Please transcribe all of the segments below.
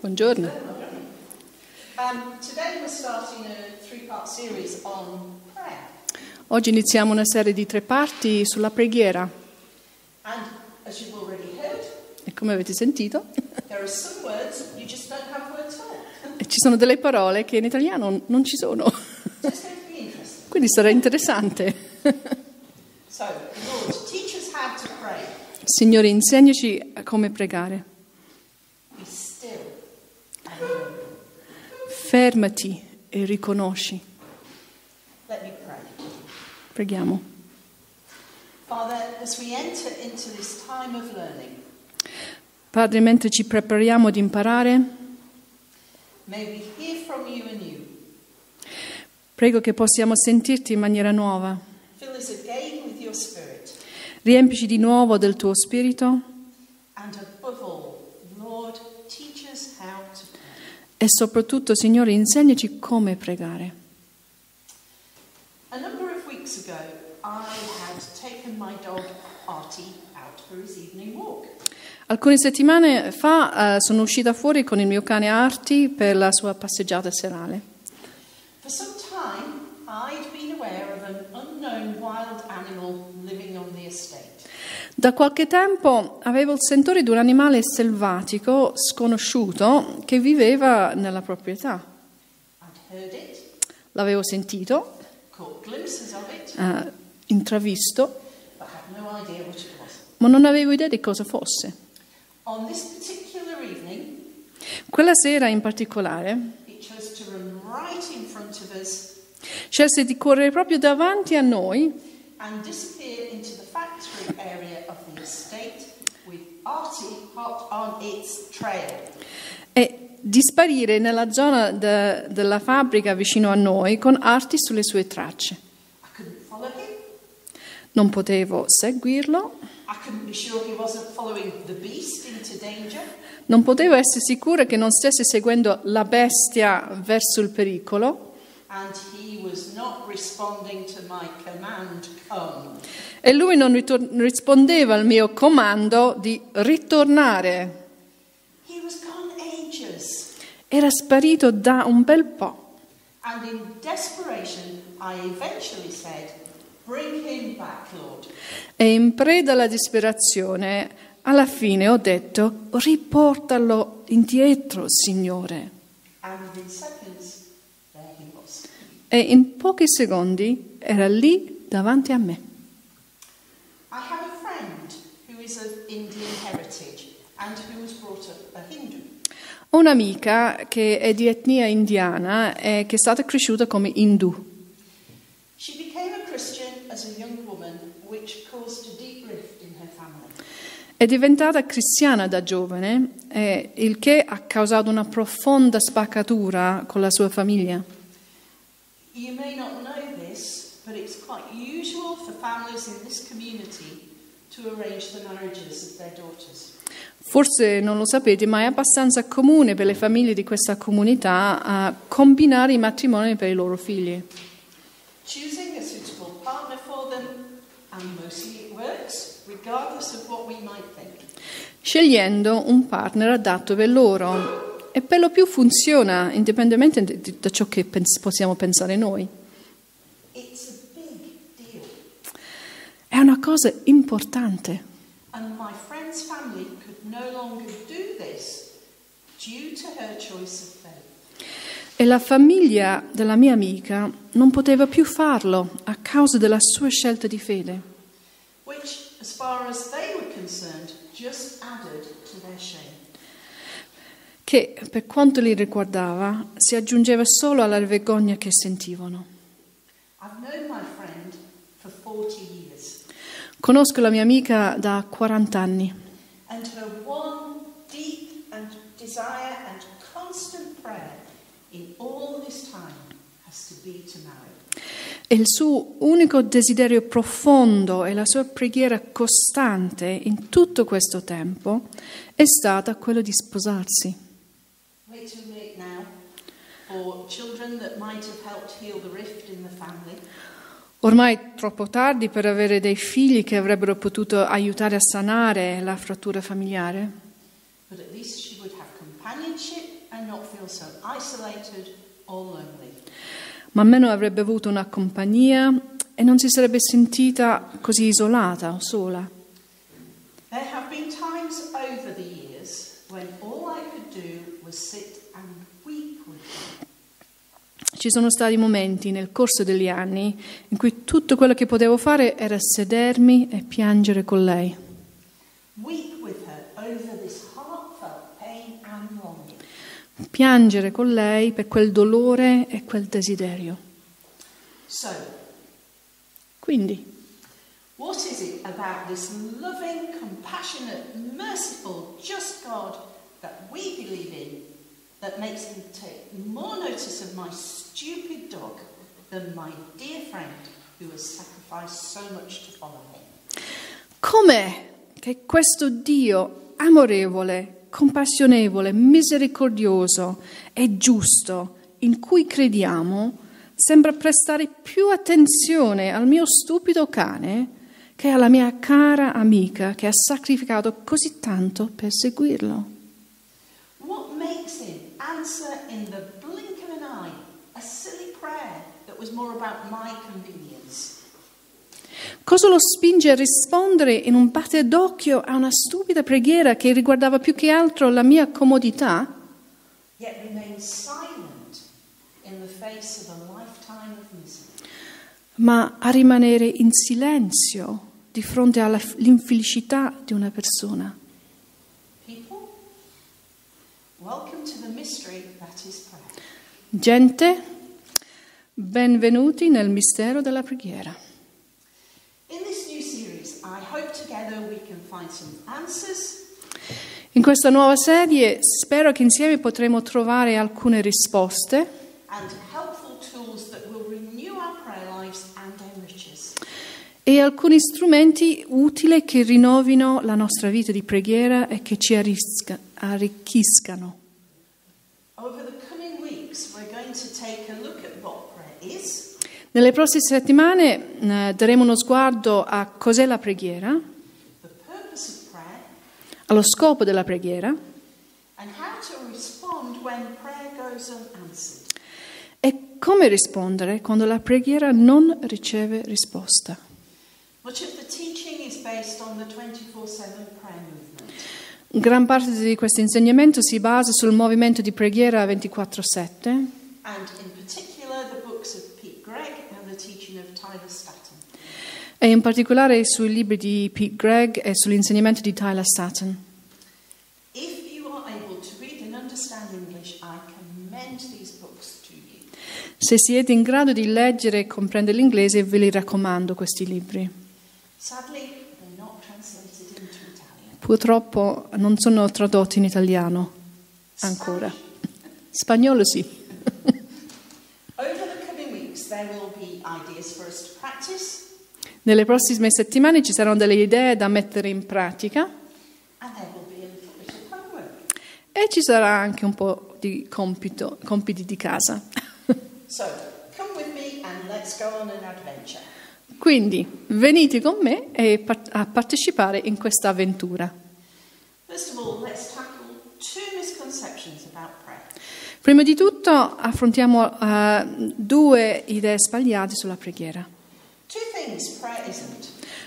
Buongiorno. Um. Oggi iniziamo una serie di tre parti sulla preghiera And heard, e come avete sentito ci sono delle parole che in italiano non ci sono, quindi sarà interessante. So, Lord. Signore, insegnaci come pregare. Be still and know. Fermati e riconosci. Preghiamo. Father, as we enter into this time of learning, Padre, mentre ci prepariamo ad imparare, may we hear from you anew. prego che possiamo sentirti in maniera nuova. Riempici di nuovo del tuo spirito And above all, Lord, teach us how to pray. E soprattutto, Signore, insegnaci come pregare. Ago, Artie. Alcune settimane fa eh, sono uscita fuori con il mio cane Arti per la sua passeggiata serale. For some time, I'd been aware of an unknown wild animal living on the estate. Da qualche tempo avevo il sentore di un animale selvatico sconosciuto che viveva nella proprietà. L'avevo sentito, eh, intravisto, ma non avevo idea di cosa fosse. Quella sera in particolare scelse di correre proprio davanti a noi and disappear into the factory area of the estate with Artie hot on its trail. E di sparire nella zona de- della fabbrica vicino a noi con Arti sulle sue tracce. Non potevo seguirlo, non potevo essere sicura che non stesse seguendo la bestia verso il pericolo. And he was not responding to my command, come. e lui non ritor- rispondeva al mio comando di ritornare. He was gone ages. Era sparito da un bel po'. And in desperation, I eventually said, Bring him back, Lord. E in preda alla disperazione, alla fine ho detto, riportalo indietro, Signore. And within seconds. E in pochi secondi era lì davanti a me. Ho un'amica che è di etnia indiana e che è stata cresciuta come indù. È diventata cristiana da giovane, eh, il che ha causato una profonda spaccatura con la sua famiglia. You may not know this, but it's quite usual for families in this community to arrange the marriages of their daughters. Forse non lo sapete, ma è abbastanza comune per le famiglie di questa comunità a combinare i matrimoni per i loro figli. Choosing a suitable partner for them, and mostly it works, regardless of what we might think. Scegliendo un partner adatto per loro. E per lo più funziona, indipendentemente da ciò che pens- possiamo pensare noi. È una cosa importante. No. E la famiglia della mia amica non poteva più farlo a causa della sua scelta di fede, which, as far as they were concerned, just added to their shame. Che per quanto li riguardava si aggiungeva solo alla vergogna che sentivano. I've known my friend for 40 years, Conosco la mia amica da 40 anni e il suo unico desiderio profondo e la sua preghiera costante in tutto questo tempo è stata quello di sposarsi. Way too late now for children that might have helped heal the rift in the family. Ormai troppo tardi per avere dei figli che avrebbero potuto aiutare a sanare la frattura familiare, so ma almeno avrebbe avuto una compagnia e non si sarebbe sentita così isolata o sola. There have been times over the years when all I could do was sit and weep with her. Ci sono stati momenti nel corso degli anni in cui tutto quello che potevo fare era sedermi e piangere con lei. Piangere con lei per quel dolore e quel desiderio. Quindi, what is it about this loving, compassionate, merciful, just God that we believe in that makes him take more notice of my stupid dog than my dear friend who has sacrificed so much to follow him? com'è che questo Dio amorevole, compassionevole, misericordioso e giusto in cui crediamo sembra prestare più attenzione al mio stupido cane che alla mia cara amica che ha sacrificato così tanto per seguirlo? Answer in the blink of an eye a silly prayer that was more about my convenience? Cosa lo spinge a rispondere in un batter d'occhio a una stupida preghiera che riguardava più che altro la mia comodità? Ma a rimanere in silenzio di fronte all'infelicità di una persona. People, welcome to the mystery that is prayer. Gente, benvenuti nel mistero della preghiera. In questa nuova serie spero che insieme potremo trovare alcune risposte e alcuni strumenti utili che rinnovino la nostra vita di preghiera e che ci arricchiscano. Nelle prossime settimane eh, daremo uno sguardo a cos'è la preghiera, allo scopo della preghiera e come rispondere quando la preghiera non riceve risposta. Gran parte di questo insegnamento si basa sul movimento di preghiera 24/7 and in particular the books of Pete Gregg and the teaching of Tyler Staton. e in particolare sui libri di Pete Gregg e sull'insegnamento di Tyler Staton. If you are able to read and understand English, I commend these books to you. Se siete in grado di leggere e comprendere l'inglese, ve li raccomando questi libri. Purtroppo non sono tradotti in italiano ancora. Spagnolo sì. Nelle prossime settimane ci saranno delle idee da mettere in pratica e ci sarà anche un po' di compito- compiti di casa. So, come with me and let's go on an adventure. Quindi venite con me e a partecipare in questa avventura. Prima di tutto affrontiamo eh, due idee sbagliate sulla preghiera.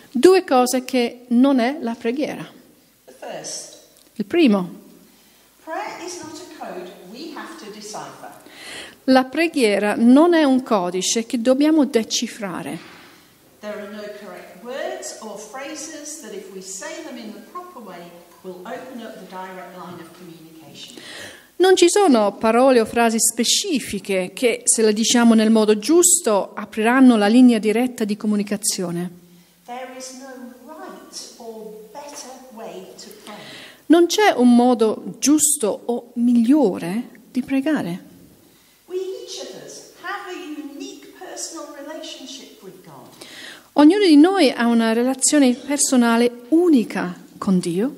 Due cose che non è la preghiera. Il primo, prayer is not a code we have to decipher. la preghiera non è un codice che dobbiamo decifrare. There are no correct words or phrases that, if we say them in the proper way, will open up the direct line of communication. Non ci sono parole o frasi specifiche che, se le diciamo nel modo giusto, apriranno la linea diretta di comunicazione. Non c'è un modo giusto o migliore di pregare. We each of us have a unique personal. Ognuno di noi ha una relazione personale unica con Dio.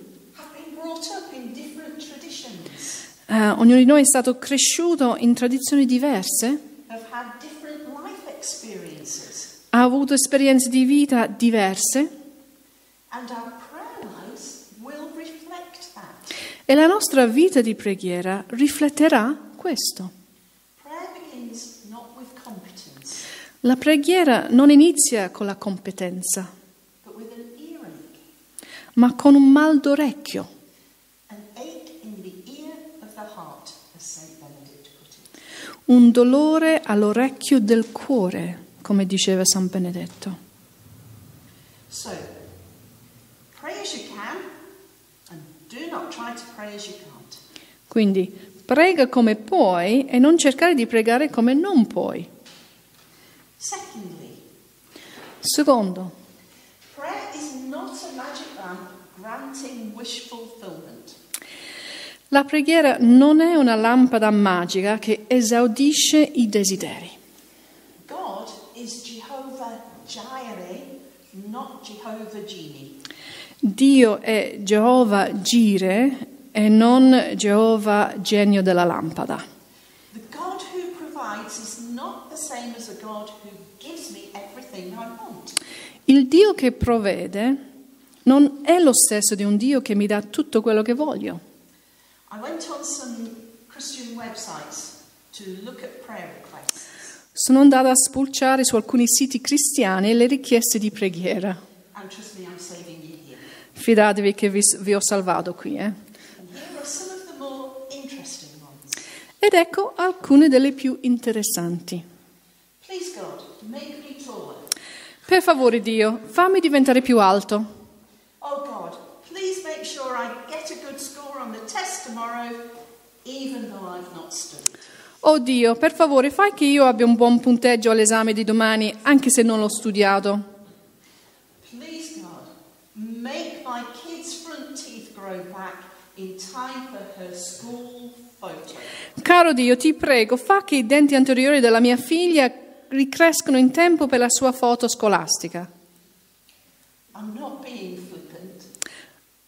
Eh, ognuno di noi è stato cresciuto in tradizioni diverse, ha avuto esperienze di vita diverse. E la nostra vita di preghiera rifletterà questo. Prayer begins not with competence, La preghiera non inizia con la competenza, ma con un mal d'orecchio, un dolore all'orecchio del cuore, come diceva San Benedetto. So, pray as you can, and do not try to pray as you can't. Quindi prega come puoi e non cercare di pregare come non puoi. Secondly, Secondo, prayer is not a magic lamp granting wish fulfillment. la preghiera non è una lampada magica che esaudisce i desideri. God is Jehovah Jireh, not Jehovah Genie. Dio è Geova Gire e non Geova genio della lampada. The God who provides is not the same as a God who gives me everything I want. Il Dio che provvede non è lo stesso di un Dio che mi dà tutto quello che voglio. Sono andata a spulciare su alcuni siti cristiani le richieste di preghiera. Me, here. Fidatevi che vi, vi ho salvato qui. Eh? Ed ecco alcune delle più interessanti. Please, taller. Per favore Dio, fammi diventare più alto. Oh, God, please make sure I get a good score on the test tomorrow, even though I've not studied. Oh Dio, per favore fai che io abbia un buon punteggio all'esame di domani, anche se non l'ho studiato. Please, God, make my kid's front teeth grow back in time for her school photo. Caro Dio, ti prego, fa che i denti anteriori della mia figlia ricrescano in tempo per la sua foto scolastica.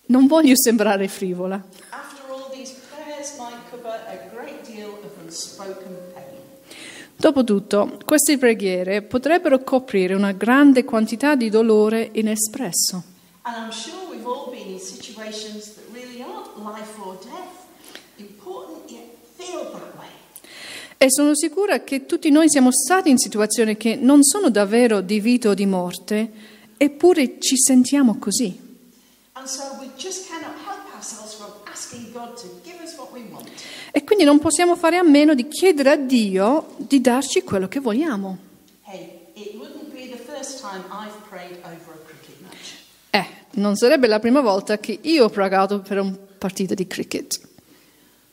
Non voglio sembrare frivola. Dopotutto, queste preghiere potrebbero coprire una grande quantità di dolore inespresso. And I'm sure we've all been in situations that really aren't life or death, important yet feel that way. E sono sicura che tutti noi siamo stati in situazioni che non sono davvero di vita o di morte, eppure ci sentiamo così. E quindi non possiamo fare a meno di chiedere a Dio di darci quello che vogliamo. Eh, non sarebbe la prima volta che io ho pregato per un partito di cricket.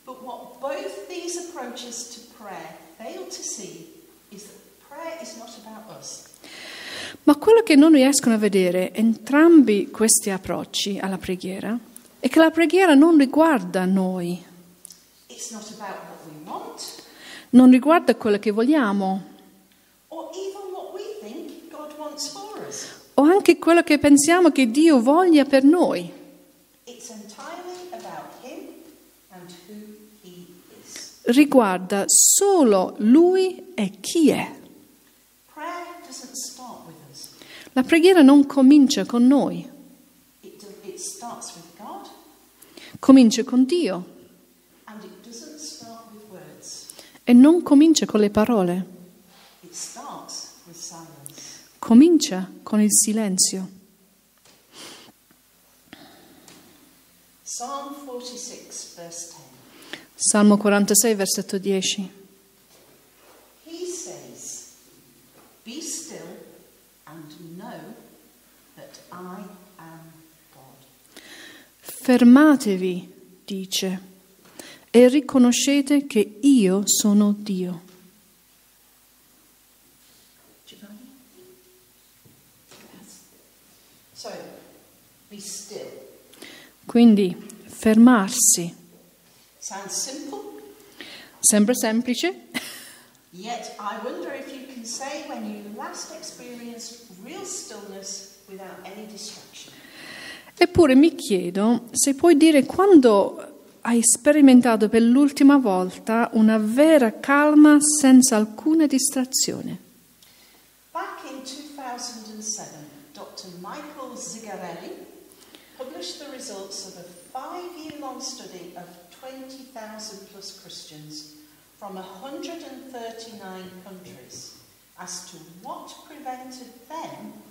But what both these approaches to prayer fail to see is that prayer is not about us. Ma quello che non riescono a vedere entrambi questi approcci alla preghiera è che la preghiera non riguarda noi, non riguarda quello che vogliamo o anche quello che pensiamo che Dio voglia per noi. Riguarda solo Lui e chi è. Prayer doesn't start with us, La preghiera non comincia con noi, comincia con Dio. E non comincia con le parole, comincia con il silenzio. Psalm 46, verse 10. Salmo 46, versetto 10. He says, Be still and know that I am God. Fermatevi, dice, e riconoscete che io sono Dio. Quindi fermarsi. Sembra semplice, yet I wonder if you can say when you last experienced real stillness. Eppure mi chiedo se puoi dire quando hai sperimentato per l'ultima volta una vera calma senza alcuna distrazione. Back in 2007, Dr. Michael Zigarelli published the results of a five year long study of 20,000 plus Christians from 139 countries as to what prevented them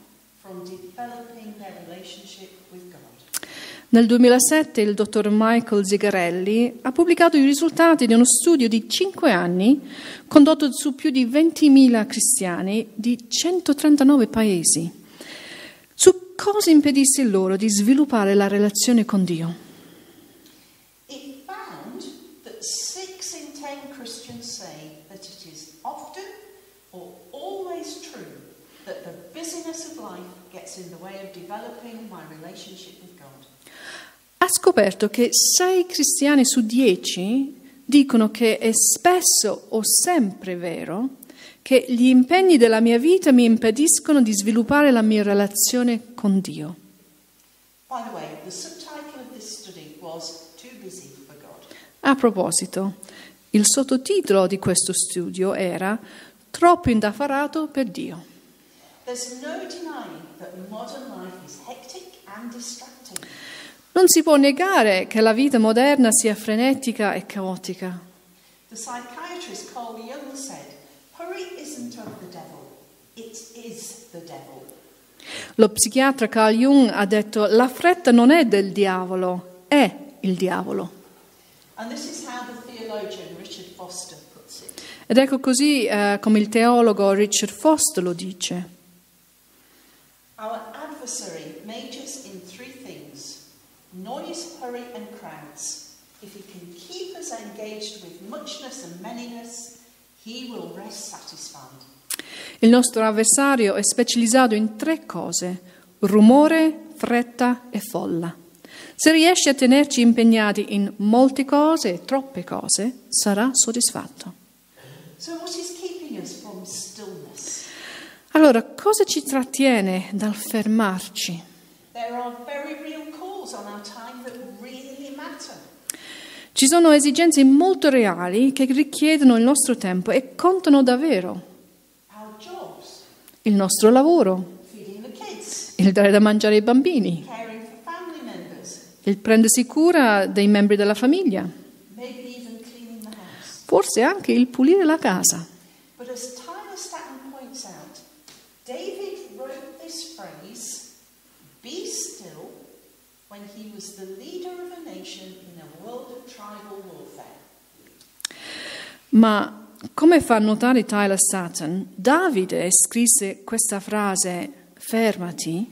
Nel 2007 il dottor Michael Zigarelli ha pubblicato i risultati di uno studio di cinque anni condotto su più di 20.000 cristiani di 139 paesi su cosa impedisse loro di sviluppare la relazione con Dio. It found that six in ten Christians say that it is often or always true that the busyness of life gets in the way of developing my relationship with God. Ha scoperto che sei cristiani su dieci dicono che è spesso o sempre vero che gli impegni della mia vita mi impediscono di sviluppare la mia relazione con Dio. A proposito, il sottotitolo di questo studio era Troppo indaffarato per Dio. Non si può negare che la vita moderna sia frenetica e caotica. The psychiatrist Carl Jung said, Hurry isn't of the devil, it is the devil. Lo psichiatra Carl Jung ha detto la fretta non è del diavolo, è il diavolo. And this is how the theologian Richard Foster puts it. Ed ecco così eh, come il teologo Richard Foster lo dice. Our adversary majors in three things noise, hurry, and crowds. If he can keep us engaged with muchness and manyness, he will rest satisfied. Il nostro avversario è specializzato in tre cose, rumore, fretta e folla. Se riesce a tenerci impegnati in molte cose e troppe cose, sarà soddisfatto. So, what is keeping us from stillness? Allora, cosa ci trattiene dal fermarci? Ci sono esigenze molto reali che richiedono il nostro tempo e contano davvero. Il nostro lavoro, il dare da mangiare ai bambini, il prendersi cura dei membri della famiglia, forse anche il pulire la casa. But as Tyler Staton points out, David wrote this phrase, be still, when he was the leader of a nation in a world of tribal warfare. Ma come fa notare Tyler Sutton, Davide scrisse questa frase fermati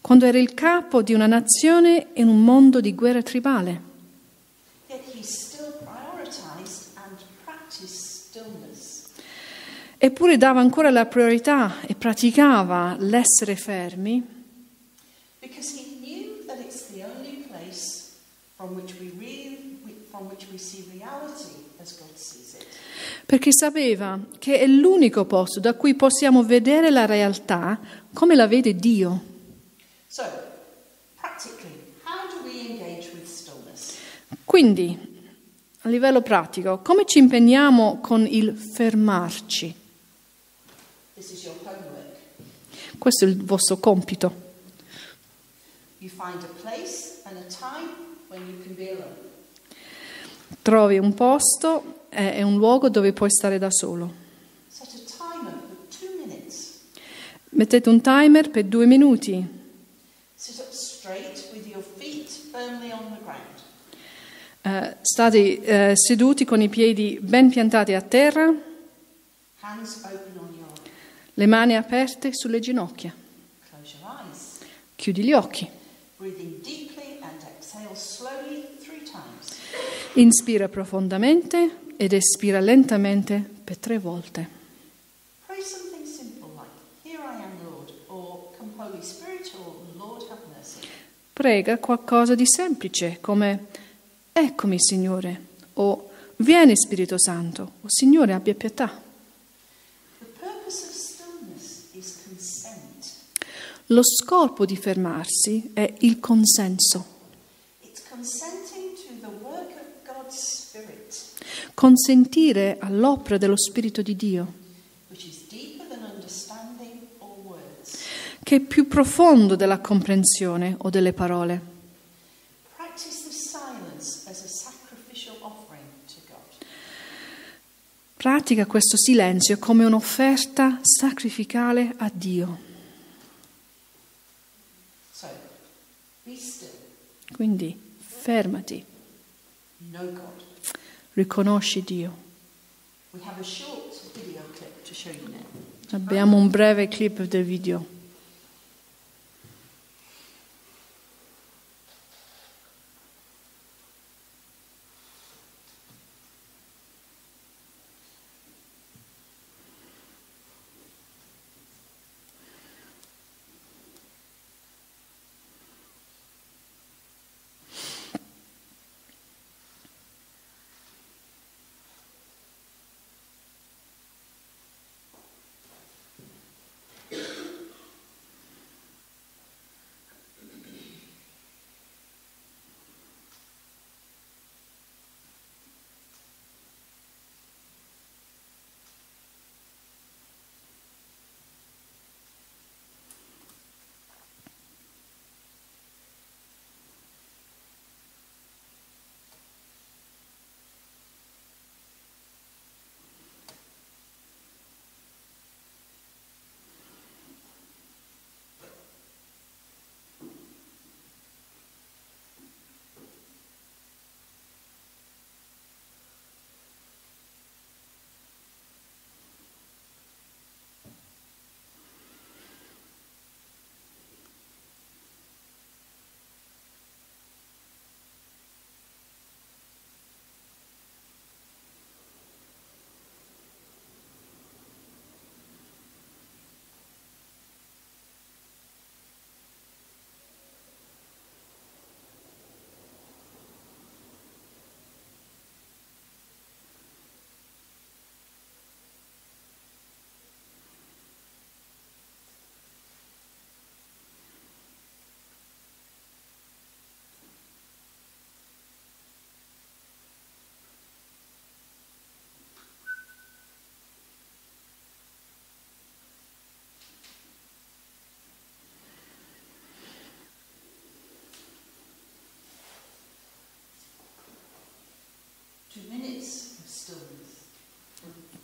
quando era il capo di una nazione in un mondo di guerra tribale. Yet he still prioritized and practiced stillness. Eppure dava ancora la priorità e praticava l'essere fermi perché sapeva che è l'unico posto da cui possiamo vedere la realtà come la vede Dio. Quindi, a livello pratico, come ci impegniamo con il fermarci? This is your homework. Questo è il vostro compito. You find a place and a time when you can be alone. Trovi un posto eh, e un luogo dove puoi stare da solo. Mettete un timer per due minuti. Eh, state eh, seduti con i piedi ben piantati a terra, Hands open on your le mani aperte sulle ginocchia. Chiudi gli occhi. Inspira profondamente ed espira lentamente per tre volte. Prega qualcosa di semplice come Eccomi Signore o Vieni Spirito Santo o Signore abbia pietà. The purpose of stillness is consent. Lo scopo di fermarsi è il consenso, consentire all'opera dello Spirito di Dio, che è più profondo della comprensione o delle parole. Pratica questo silenzio come un'offerta sacrificale a Dio. Quindi fermati, riconosci Dio. Abbiamo un breve clip del video.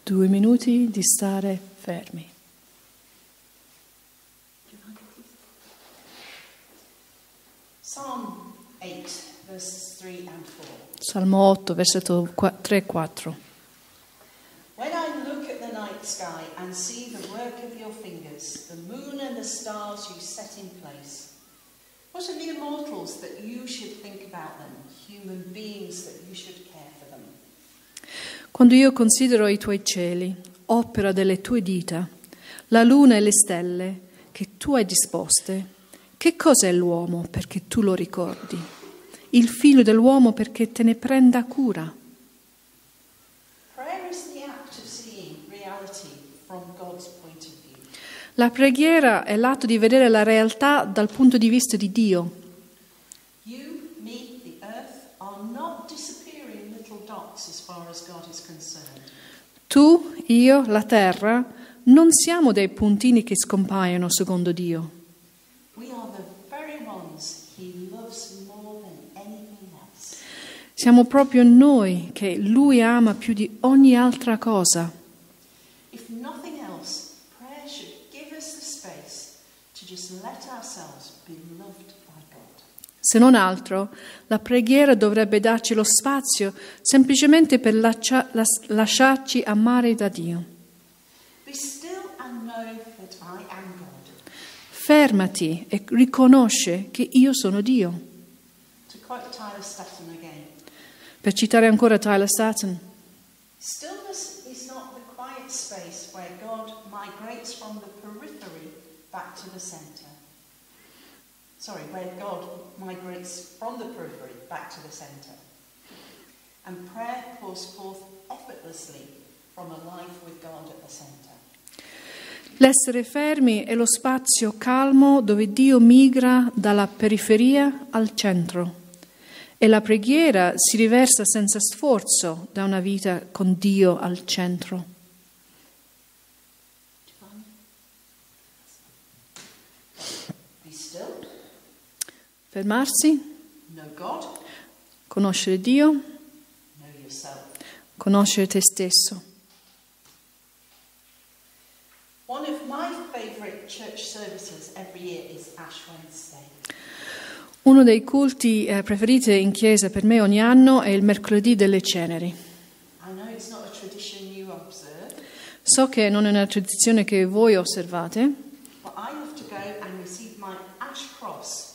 Due minuti di stare fermi. Psalm 8, verses 3 and 4. Salmo 8, versetto 3 e 4. When I look at the night sky and see the work of your fingers, the moon and the stars you set in place, what are mere mortals that you should think about them, human beings that you should care for them? Quando io considero i tuoi cieli, opera delle tue dita, la luna e le stelle che tu hai disposte, che cosa è l'uomo perché tu lo ricordi? Il figlio dell'uomo perché te ne prenda cura. La preghiera è l'atto di vedere la realtà dal punto di vista di Dio. You, me, the earth are not disappearing little dots as far as God is concerned. Tu, io, la terra, non siamo dei puntini che scompaiono secondo Dio. Siamo proprio noi che Lui ama più di ogni altra cosa. If nothing else, prayer should give us the space to just let ourselves be loved by God. Se non altro, la preghiera dovrebbe darci lo spazio semplicemente per lascia- las- lasciarci amare da Dio. Still. Fermati e riconosce che io sono Dio. Per citare ancora Tyler Staton, stillness is not the quiet space where God migrates from the periphery back to the centre. Sorry, where God migrates from the periphery back to the centre. And prayer pours forth effortlessly from a life with God at the centre. l'essere fermi è lo spazio calmo dove Dio migra dalla periferia al centro e la preghiera si riversa senza sforzo da una vita con Dio al centro. Be still, Fermarsi, Conoscere Dio, conoscere te stesso. Uno dei culti eh, preferiti in chiesa per me ogni anno è il mercoledì delle ceneri. So che non è una tradizione che voi osservate, but I love to go and receive my ash cross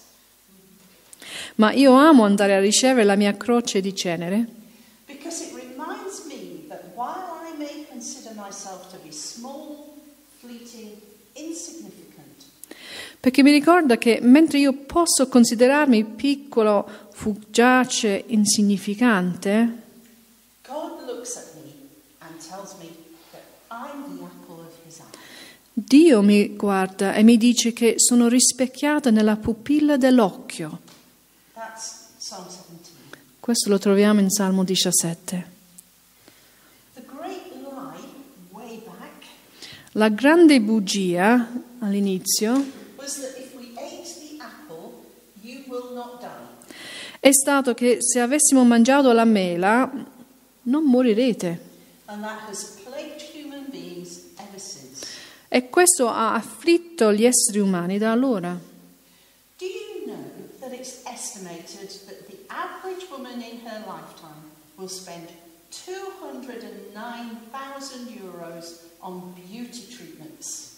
ma io amo andare a ricevere la mia croce di cenere small, fleeting, perché mi ricorda che mentre io posso considerarmi piccolo, fugace, insignificante. Dio mi guarda e mi dice che sono rispecchiata nella pupilla dell'occhio. That's Psalm 17. Questo lo troviamo in Salmo 17. The great lie way back La grande bugia all'inizio è stato che se avessimo mangiato la mela non morirete. E questo ha afflitto gli esseri umani da allora. Do you know that it's estimated that average woman in her lifetime will spend 209,000 euros on beauty treatments?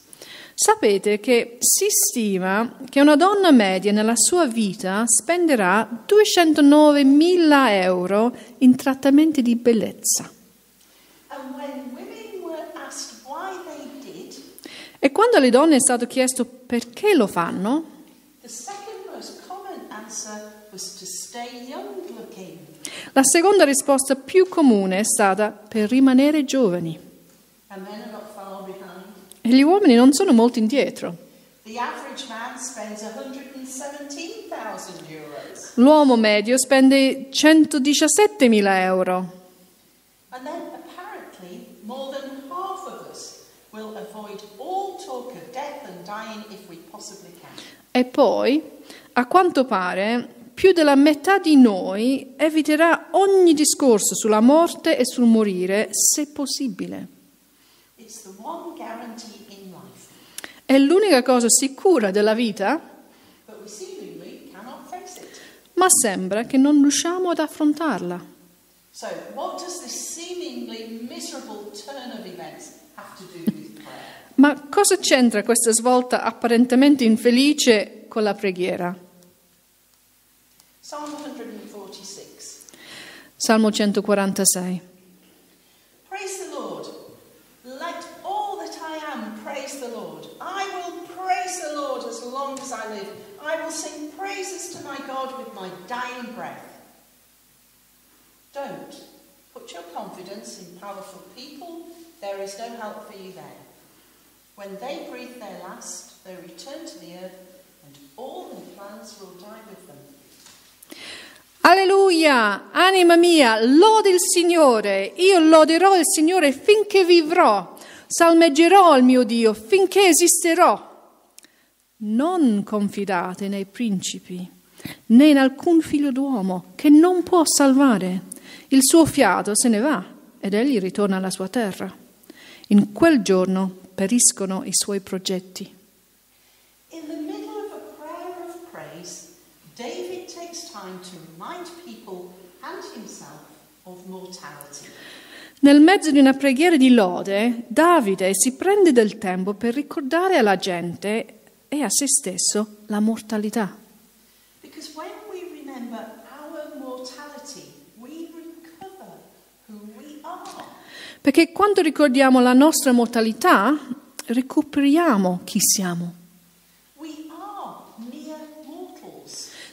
Sapete che si stima che una donna media nella sua vita spenderà 209.000 euro in trattamenti di bellezza. Did, E quando alle donne è stato chiesto perché lo fanno, the second most common answer la seconda risposta più comune è stata per rimanere giovani. E gli uomini non sono molto indietro. The average man spends 117,000 euros. L'uomo medio spende 117.000 euro. E poi, a quanto pare, più della metà di noi eviterà ogni discorso sulla morte e sul morire, se possibile. È l'unica cosa sicura della vita, ma sembra che non riusciamo ad affrontarla. So? Ma cosa c'entra questa svolta apparentemente infelice con la preghiera? Psalm 146. Salmo 146. Praise the Lord. Let all that I am praise the Lord. I will praise the Lord as long as I live. I will sing praises to my God with my dying breath. Don't put your confidence in powerful people. There is no help for you there. When they breathe their last, they return to the earth, and all their plans will die with them. Alleluia, anima mia, lodi il Signore, io loderò il Signore finché vivrò, salmeggerò il mio Dio finché esisterò. Non confidate nei principi, né in alcun figlio d'uomo che non può salvare. Il suo fiato se ne va ed egli ritorna alla sua terra. In quel giorno periscono i suoi progetti. In the middle of a prayer of praise, David takes time to remind people and himself of mortality. Nel mezzo di una preghiera di lode, Davide si prende del tempo per ricordare alla gente e a se stesso la mortalità. Because when we remember our mortality, we recover who we are. Perché quando ricordiamo la nostra mortalità, recuperiamo chi siamo. We are mere mortals, Siamo semplici mortali, but we are loved by the eternal God who gives us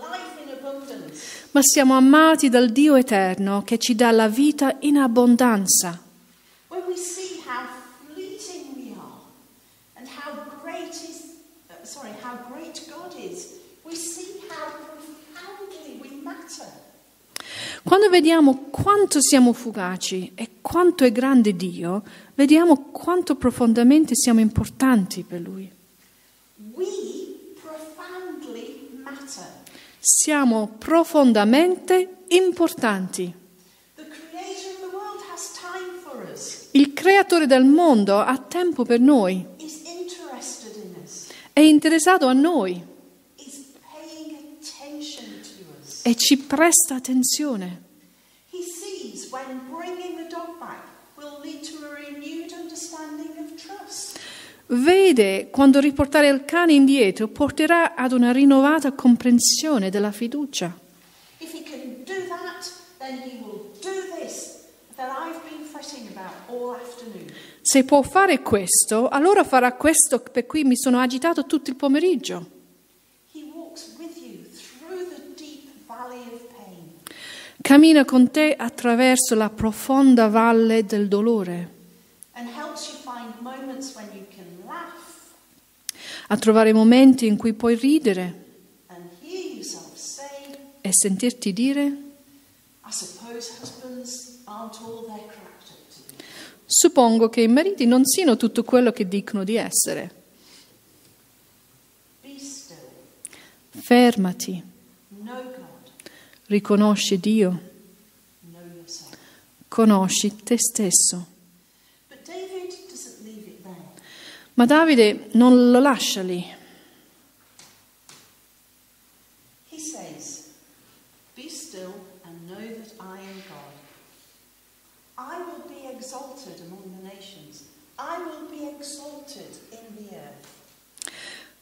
life in abundance. ma siamo amati dal Dio eterno che ci dà la vita in abbondanza. When we see how fleeting we are and how great is uh, sorry, how great God is, we see how profoundly we matter. Quando vediamo quanto siamo fugaci e quanto è grande Dio, vediamo quanto profondamente siamo importanti per Lui. Siamo profondamente importanti. Il creatore del mondo ha tempo per noi, è interessato a noi is paying attention to us. E ci presta attenzione. Vede quando riportare il cane indietro porterà ad una rinnovata comprensione della fiducia. Se può fare questo, allora farà questo per cui mi sono agitato tutto il pomeriggio. He walks with you through the deep valley of pain. Cammina con te attraverso la profonda valle del dolore, a trovare momenti in cui puoi ridere e sentirti dire. Suppongo che i mariti non siano tutto quello che dicono di essere. Fermati, God. Riconosci Dio, conosci te stesso. Ma Davide non lo lascia lì.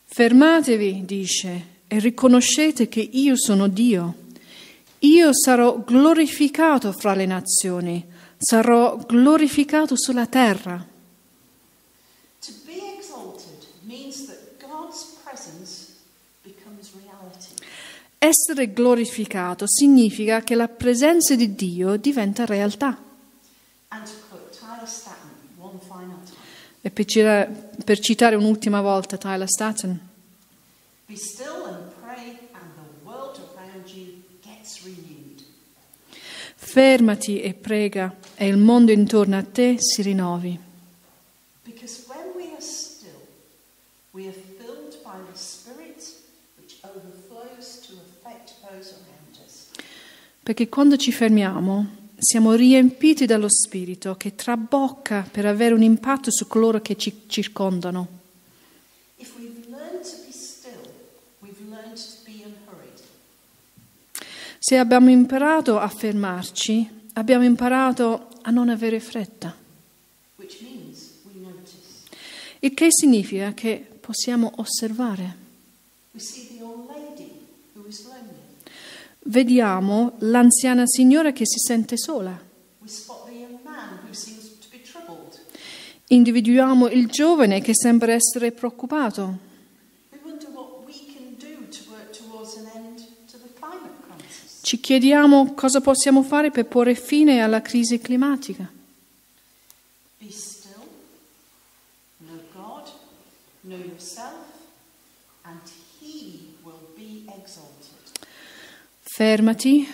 Fermatevi, dice, e riconoscete che io sono Dio. Io sarò glorificato fra le nazioni, sarò glorificato sulla terra. Essere glorificato significa che la presenza di Dio diventa realtà. E per, citare un'ultima volta Tyler Staton, be still and pray, and the world around you gets renewed. Fermati e prega e il mondo intorno a te si rinnovi. Perché quando ci fermiamo siamo riempiti dallo Spirito che trabocca per avere un impatto su coloro che ci circondano. If we've learned to be still, we've learned to be unhurried. Se abbiamo imparato a fermarci, abbiamo imparato a non avere fretta, il che significa che possiamo osservare. Vediamo l'anziana signora che si sente sola. Individuiamo il giovane che sembra essere preoccupato. We wonder what we can do to work towards an end to the climate crisis. Ci chiediamo cosa possiamo fare per porre fine alla crisi climatica. Be still, know God, know yourself, and He will be exalted. Fermati,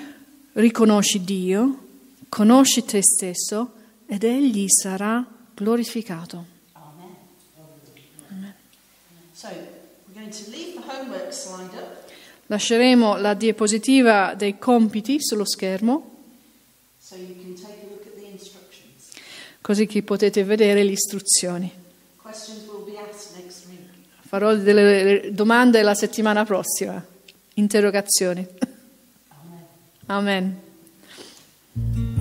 riconosci Dio, conosci te stesso ed Egli sarà glorificato. Amen. So, we're going to leave the homework slide up Lasceremo la diapositiva dei compiti sullo schermo, so così che potete vedere le istruzioni. Farò delle domande la settimana prossima, interrogazioni. Amen. Amen.